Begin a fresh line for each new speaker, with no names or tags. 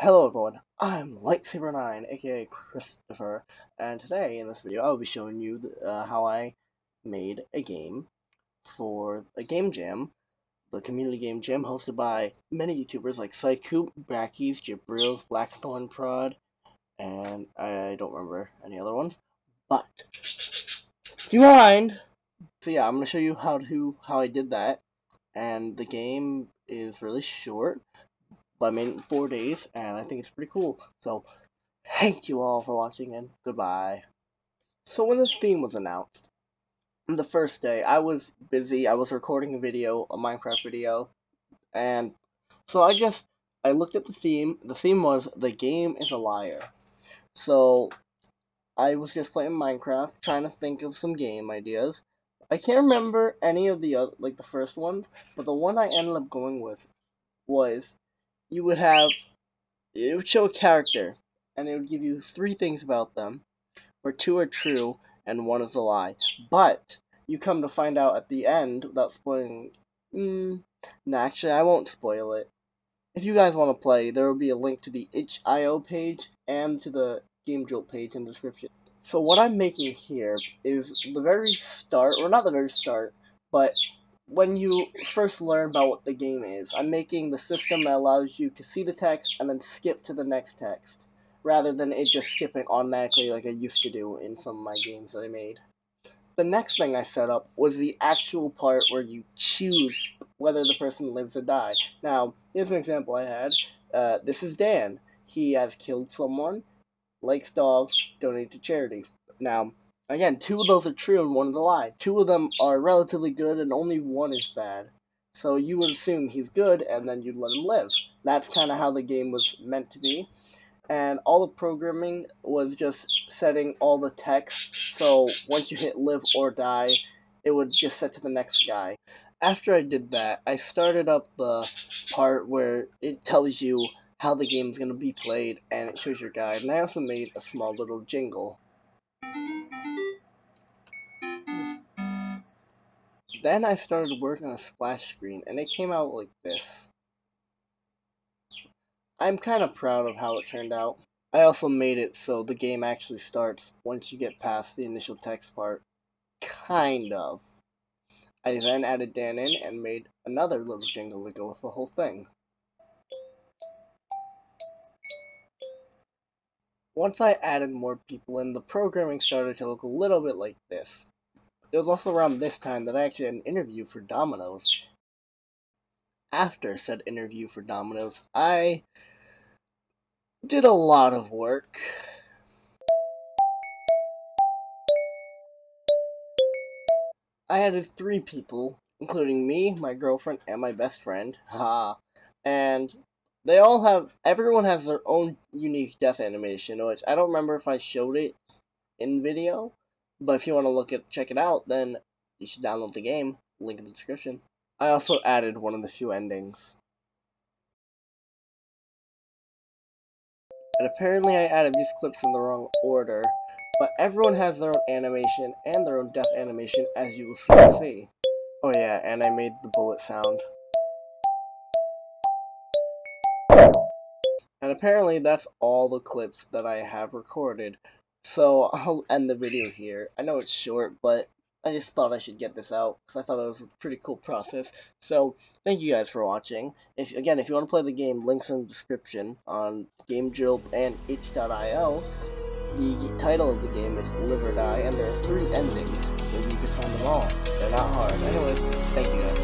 Hello everyone, I'm Lightsaber9, aka Christopher, and today in this video I'll be showing you uh, how I made a game for a game jam, the community game jam hosted by many YouTubers like Sykoo, Brackeys, Jabrils, Blackthorn Prod, and I don't remember any other ones, but do you mind? So yeah, I'm going to show you how to how I did that, and the game is really short, but I made it in four days, and I think it's pretty cool. So, thank you all for watching, and goodbye. So when the theme was announced, the first day, I was busy. I was recording a video, a Minecraft video, and so I just, I looked at the theme. The theme was, the game is a liar. So, I was just playing Minecraft, trying to think of some game ideas. I can't remember any of the other, like the first ones, but the one I ended up going with was you would have it would show a character and it would give you three things about them where two are true and one is a lie. But you come to find out at the end without spoiling mm, actually i won't spoil it. If you guys want to play there will be a link to the itch.io page and to the game jolt page in the description. So what i'm making here is the very start or not the very start but when you first learn about what the game is, I'm making the system that allows you to see the text and then skip to the next text, rather than it just skipping automatically like I used to do in some of my games that I made. The next thing I set up was the actual part where you choose whether the person lives or dies. Now, here's an example I had. Uh, this is Dan. He has killed someone, likes dogs, donated to charity. Now, Again, two of those are true and one is a lie. Two of them are relatively good and only one is bad. So you would assume he's good and then you'd let him live. That's kind of how the game was meant to be. And all the programming was just setting all the text. So once you hit live or die, it would just set to the next guy. After I did that, I started up the part where it tells you how the game's going to be played and it shows your guide. And I also made a small little jingle. Then I started working on a splash screen, and it came out like this. I'm kind of proud of how it turned out. I also made it so the game actually starts once you get past the initial text part. Kind of. I then added Dan in and made another little jingle to go with the whole thing. Once I added more people in, the programming started to look a little bit like this. It was also around this time that I actually had an interview for Domino's. After said interview for Domino's, I did a lot of work. I added three people, including me, my girlfriend, and my best friend. Ha. And they all have, everyone has their own unique death animation, which I don't remember if I showed it in video, but if you want to look at check it out, then you should download the game. Link in the description. I also added one of the few endings. And apparently I added these clips in the wrong order, but everyone has their own animation and their own death animation as you will soon see. Oh yeah, and I made the bullet sound. And apparently that's all the clips that I have recorded. So I'll end the video here. I know it's short, but I just thought I should get this out because I thought it was a pretty cool process. So thank you guys for watching. If again, if you want to play the game, links in the description on GameJolt and itch.io. The title of the game is Live or Die, and there are three endings, and you can find them all. They're not hard. Anyway, thank you guys.